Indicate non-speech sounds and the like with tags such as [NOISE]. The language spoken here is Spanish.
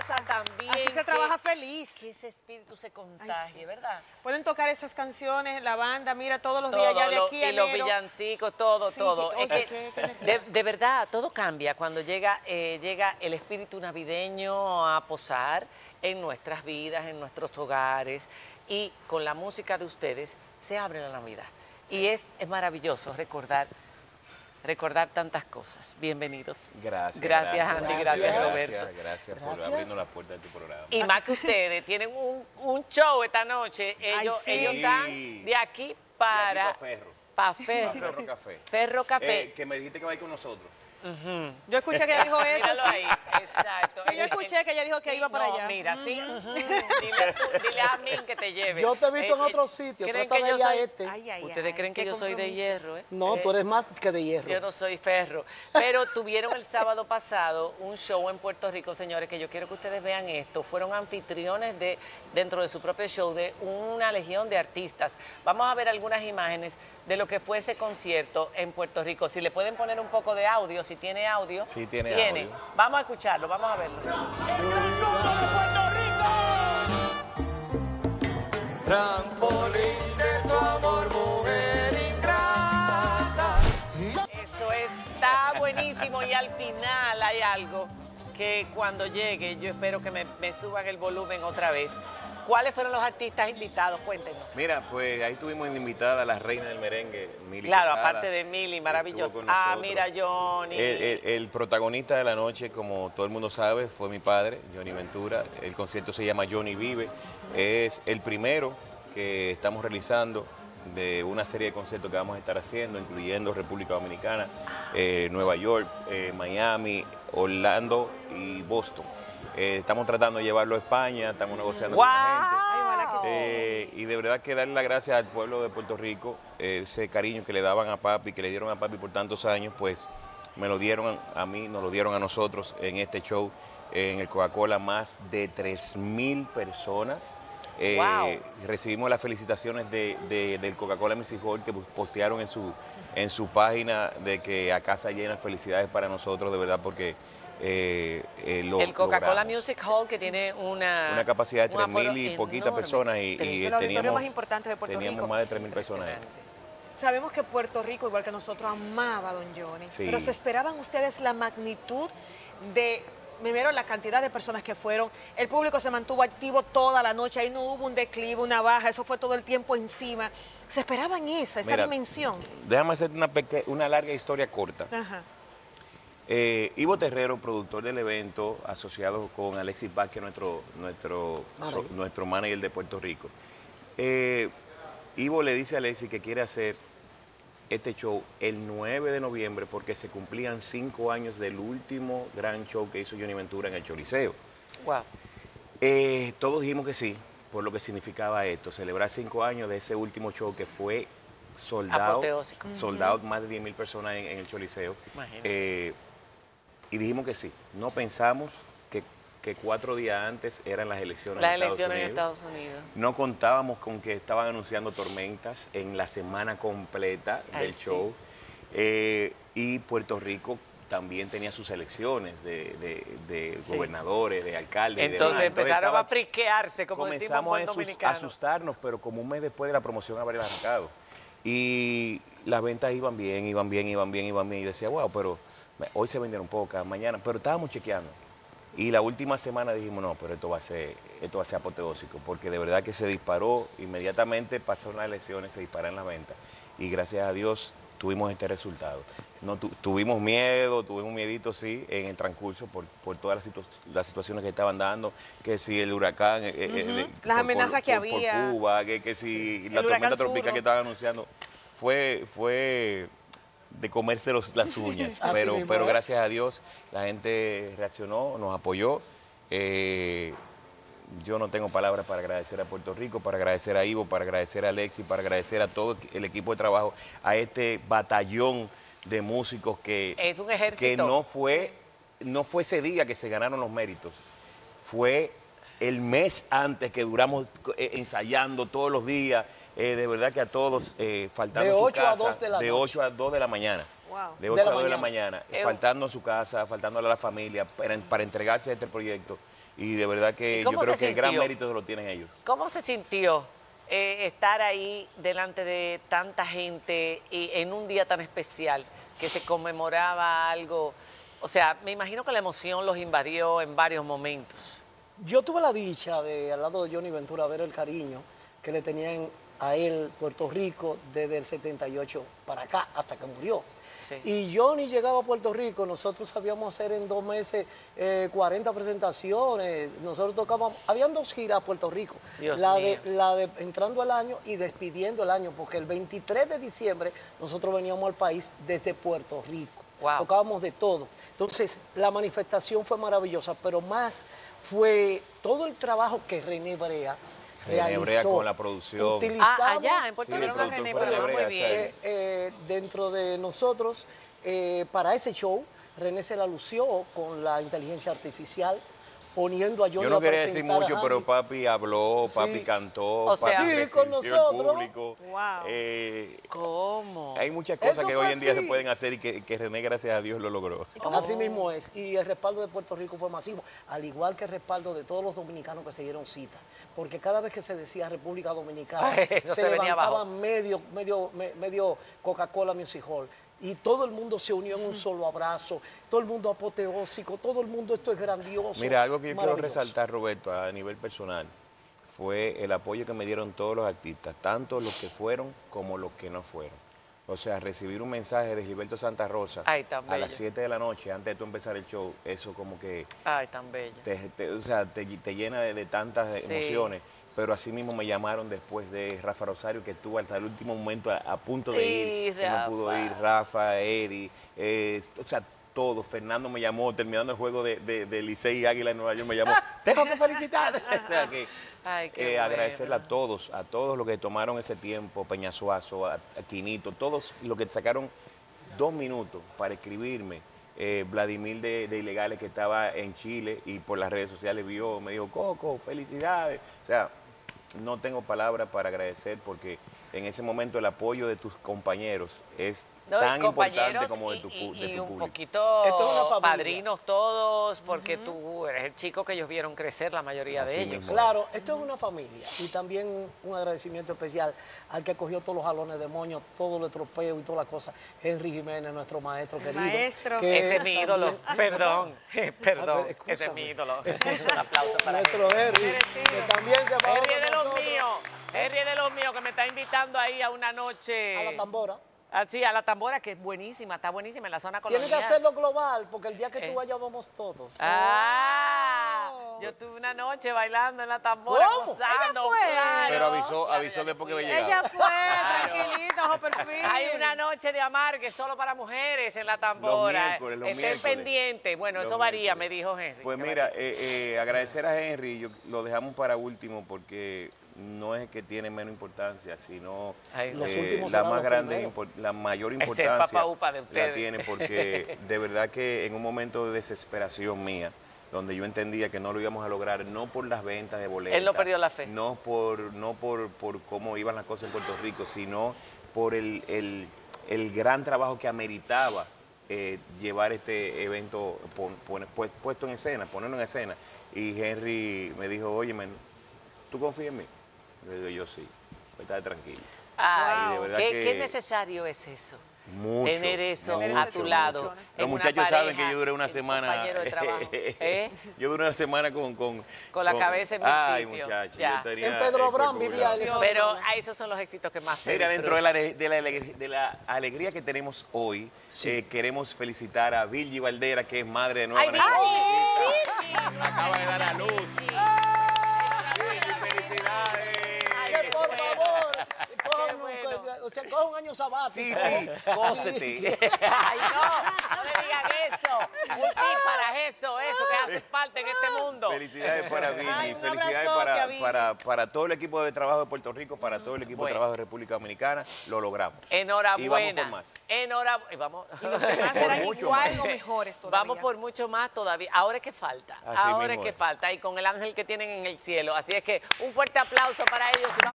casa también. Así se que- trabaja feliz. Que ese espíritu se contagie, ¿verdad? Pueden tocar esas canciones, la banda, mira, todos los días ya de lo- aquí a y los villancicos, todo, Sí, todo. que- Es que de verdad, todo cambia cuando llega, eh, llega el espíritu navideño a posar en nuestras vidas, en nuestros hogares. Y con la música de ustedes se abre la Navidad. Y es, es maravilloso recordar, recordar tantas cosas. Bienvenidos. Gracias. Gracias, Andy. Gracias, Roberto. Gracias, gracias por Gracias. abrirnos la puerta de tu programa. Y más que ustedes tienen un, un show esta noche. Ellos, sí. ellos están de aquí para. pa' Ferro. Pa' Pa' Ferro. Ferro Café. Ferro Café. Eh, que me dijiste que va a ir con nosotros. Yo escuché que ella dijo [LAUGHS] eso. Míralo sí. ahí, exacto. Sí, yo escuché que ella dijo que Sí, iba para no, allá. Mira, sí. ujú. Dile, tú- dile a mí que te lleve. Yo te he visto en Eh, otro eh, sitio, ¿creen trata que de yo ir a soy- este. Ay, ay, Ustedes ay, creen que yo soy de hierro, ¿eh? No, Eh, tú eres más que de hierro. Yo no soy ferro. Pero tuvieron el sábado pasado un show en Puerto Rico, señores, que yo quiero que ustedes vean esto. Fueron anfitriones de, dentro de su propio show de una legión de artistas. Vamos a ver algunas imágenes de lo que fue ese concierto en Puerto Rico. Si le pueden poner un poco de audio, si tiene audio. Sí, tiene Tiene. audio. Vamos a escucharlo, vamos a verlo. Trampolín de tu amor, mujer ingrata. Eso está buenísimo y al final hay algo que cuando llegue yo espero que me, me suban el volumen otra vez. ¿Cuáles fueron los artistas invitados? Cuéntenos. Mira, pues ahí tuvimos invitada a la reina del merengue, Mili Claro, Quesada, aparte de Mili, maravilloso. Ah, mira, Johnny. El, el- el protagonista de la noche, como todo el mundo sabe, fue mi padre, Johnny Ventura. El concierto se llama Johnny Vive. Es el primero que estamos realizando de una serie de conciertos que vamos a estar haciendo, incluyendo República Dominicana, eh, Nueva York, eh, Miami, Orlando y Boston. Eh, estamos tratando de llevarlo a España, estamos negociando con la gente. Y de verdad que darle las gracias al pueblo de Puerto Rico, ese cariño que le daban a papi, que le dieron a papi por tantos años, pues me lo dieron a mí, nos lo dieron a nosotros en este show, en el Coca-Cola, más de 3.000 personas. Eh, Wow. Recibimos las felicitaciones de, de- del Coca-Cola Music Hall que postearon en su, en su página de que a casa llena, felicidades para nosotros, de verdad, porque eh, eh, lo el Coca-Cola. Music Hall que tiene una... Una capacidad de un aforo 3.000 y poquitas personas y, El teníamos, más importante de Puerto teníamos Rico. más de 3.000 personas. Sabemos que Puerto Rico, igual que nosotros, amaba a Don Johnny. Sí. Pero ¿se esperaban ustedes la magnitud de, primero, la cantidad de personas que fueron? El público se mantuvo activo toda la noche, ahí no hubo un declive, una baja, eso fue todo el tiempo encima. ¿Se esperaban esa, esa Mira, dimensión? Déjame hacer una, una larga historia corta. Ajá. Eh, Ivo Terrero, productor del evento, asociado con Alexis Vázquez, nuestro, nuestro, so- nuestro manager de Puerto Rico. Eh, Ivo le dice a Alexis que quiere hacer este show el 9 de noviembre porque se cumplían cinco años del último gran show que hizo Johnny Ventura en el Choliseo. Wow. Eh, todos dijimos que sí, por lo que significaba esto, celebrar cinco años de ese último show que fue soldado, soldado más de 10 mil personas en, en el Choliseo. Eh, y dijimos que sí. No pensamos que, cuatro días antes eran las elecciones. Las en Estados elecciones en. Estados Unidos. No contábamos con que estaban anunciando tormentas en la semana completa Ay, del sí. show. Eh, y Puerto Rico también tenía sus elecciones de, de- de Sí. gobernadores, de alcaldes. Entonces demás. empezaron estaba- a friquearse, como decimos en comenzamos a asustarnos, pero como un mes después de la promoción haber arrancado. Y las ventas iban bien, iban bien, iban bien, iban bien. Y decía, wow, pero hoy se vendieron pocas, mañana, pero estábamos chequeando. Y la última semana dijimos, no, pero esto va a ser, esto va a ser apoteósico, porque de verdad que se disparó, inmediatamente pasaron las elecciones, se disparan las ventas. Y gracias a Dios tuvimos este resultado. No, tu- tuvimos miedo, tuvimos un miedito, sí, en el transcurso por, por todas las, situ- las situaciones que estaban dando, que si el huracán... eh, eh, de- Las amenazas que por había. Cuba, que, que si la tormenta tropical que estaban anunciando, fue, fue de comerse los- las [LAUGHS] uñas. Pero, pero ¿eh? gracias a Dios la gente reaccionó, nos apoyó. Eh, yo no tengo palabras para agradecer a Puerto Rico, para agradecer a Ivo, para agradecer a Alexis, para agradecer a todo el equipo de trabajo, a este batallón de músicos que, Es un que no fue, no fue ese día que se ganaron los méritos, fue el mes antes que duramos eh, ensayando todos los días. Eh, de verdad que a todos, eh, faltando De su 8 a casa, 2 de la noche. 8 a 2 de la mañana. Wow. De De 8 la a 2 de la mañana. Eh, faltando a su casa, faltándole a la familia, para, para entregarse a este proyecto. Y de verdad que ¿Y yo creo se que el gran mérito lo tienen ellos. ¿Cómo se sintió eh, estar ahí delante de tanta gente y en un día tan especial que se conmemoraba algo? O sea, me imagino que la emoción los invadió en varios momentos. Yo tuve la dicha de, al lado de Johnny Ventura, ver el cariño que le tenían a él, Puerto Rico, desde el 78 para acá, hasta que murió. Sí. Y Johnny llegaba a Puerto Rico, nosotros sabíamos hacer en dos meses eh, 40 presentaciones, nosotros tocábamos, habían dos giras a Puerto Rico, Dios la, mío. de, la de entrando el año y despidiendo el año, porque el 23 de diciembre nosotros veníamos al país desde Puerto Rico. Wow. Tocábamos de todo. Entonces, la manifestación fue maravillosa, pero más fue todo el trabajo que René Brea René. Brea con la producción. Utilizamos, Ah, allá en Puerto Sí, Rico, René, muy bien. eh, eh, dentro de nosotros, eh, para ese show, René se la lució con la inteligencia artificial, poniendo a Johnny Yo no quería decir mucho, pero papi habló, Sí. papi cantó, O sea, papi Sí, con el público. Wow. Eh, ¿Cómo? hay muchas cosas Eso que hoy en día se pueden hacer y que, que René, gracias a Dios, lo logró. Así mismo es. Y el respaldo de Puerto Rico fue masivo, al igual que el respaldo de todos los dominicanos que se dieron cita. Porque cada vez que se decía República Dominicana, [LAUGHS] se, se venía levantaba abajo. medio, medio, me- medio Coca-Cola Music Hall. Y todo el mundo se unió en un solo abrazo, todo el mundo apoteósico, todo el mundo esto es grandioso. Mira, algo que yo quiero resaltar, Roberto, a nivel personal, fue el apoyo que me dieron todos los artistas, tanto los que fueron como los que no fueron. O sea, recibir un mensaje de Gilberto Santa Rosa Ay, tan a las bello. 7 de la noche, antes de tú empezar el show, eso como que Ay, tan bello. te, te- o sea, te, te llena de, de tantas Sí. emociones. Pero así mismo me llamaron después de Rafa Rosario, que estuvo hasta el último momento a, a punto de Y ir, que no pudo Rafa. ir. Rafa, Eddie, eh, o sea, todo. Fernando me llamó, terminando el juego de, de, de Licey y Águila en Nueva York, me llamó. [LAUGHS] Tengo que felicitar. [LAUGHS] o sea, que Ay, qué eh, bueno. agradecerle a todos, a todos los que tomaron ese tiempo, Peñasuazo, a, a Quinito, todos los que sacaron dos minutos para escribirme. Eh, Vladimir de, de Ilegales que estaba en Chile y por las redes sociales vio, me dijo, Coco, felicidades. O sea, no tengo palabras para agradecer porque en ese momento el apoyo de tus compañeros es No, tan importante como de tu, y- de y tu un público. poquito Esto es una familia. padrinos todos, porque tú eres el chico que ellos vieron crecer, la mayoría Así de ellos. mismo. Claro, esto es una familia y también un agradecimiento especial al que cogió todos los jalones de moño, todo el tropeo y todas las cosas. Henry Jiménez, nuestro maestro querido. maestro. que Ese es mi ídolo, también- [LAUGHS] perdón, [LAUGHS] [LAUGHS] perdón, pero ese es mi ídolo. Un aplauso para. Nuestro Henry, que también se va Henry es de los míos, Henry es de los míos que me está invitando ahí a una noche. a la tambora. Ah, sí, a la tambora, que es buenísima, está buenísima en la zona colonial. Tiene que hacerlo global, porque el día que Eh. tú vayas vamos todos. Ah, yo tuve una noche bailando en la tambora, ¿Cómo? gozando, Ella fue. claro. Pero avisó, avisó después que había llegado. Ella fue tranquilita, ojo perfil. Hay una noche de amargue solo para mujeres en la tambora. miércoles, los Estén pendientes. Bueno, Los eso varía, me dijo Henry. Pues mira, eh, eh, agradecer a Henry, yo, lo dejamos para último porque no es que tiene menos importancia, sino Ay, Los eh, últimos la más los grande, la mayor el importancia papá upa de la tiene porque [LAUGHS] de verdad que en un momento de desesperación mía, donde yo entendía que no lo íbamos a lograr, no por las ventas de boletas. Él no perdió la fe. No por, no por, por cómo iban las cosas en Puerto Rico, sino por el, el- el gran trabajo que ameritaba eh, llevar este evento pon- pon- pues- puesto en escena, ponerlo en escena. Y Henry me dijo, oye, ¿tú confías en mí? Le digo, yo sí, estate tranquilo. Ay, Y de verdad ¿qué, que- qué necesario es eso? Mucho, Tener eso mucho, a tu lado. mucho. Los muchachos saben pareja, que yo duré una semana. compañero de [LAUGHS] trabajo. ¿Eh? Yo duré una semana con. Con, Con la cabeza en mil Ay, sitios. muchachos. Ya. yo tenía En Pedro Abraham vivía en Pero esos son los éxitos que más Mira, dentro de la, de, la alegría, de la alegría que tenemos hoy, eh, queremos felicitar a Virgi Valdera, que es madre de nueva ¡Ay, Virgi! Acaba de dar a luz. Virgi, felicidades. Un, o sea, coja un año sabático. Sí, sí, cósete. [LAUGHS] Ay, no, no me digan eso. Un tip para eso, eso que hace parte en este mundo. Felicidades para Virgi, Ay, felicidades para, para, para todo el equipo de trabajo de Puerto Rico, para todo el equipo Bueno. de trabajo de República Dominicana, lo logramos. Enhorabuena. Y vamos por más. Enhorabuena. Y vamos. Los demás serán mucho igual más. o mejores todavía. Vamos por mucho más todavía. Ahora es que falta. Así Ahora es que es. falta. Y con el ángel que tienen en el cielo. Así es que un fuerte aplauso para ellos.